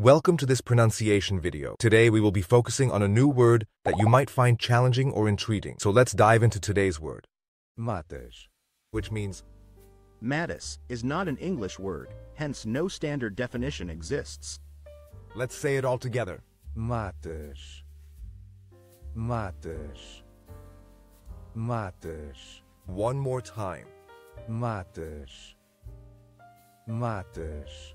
Welcome to this pronunciation video. Today we will be focusing on a new word that you might find challenging or intriguing. So let's dive into today's word, Matas. which means Matas is not an English word, hence no standard definition exists. let's say it all together. Matas. Matas. Matas. One more time. Matas. Matas.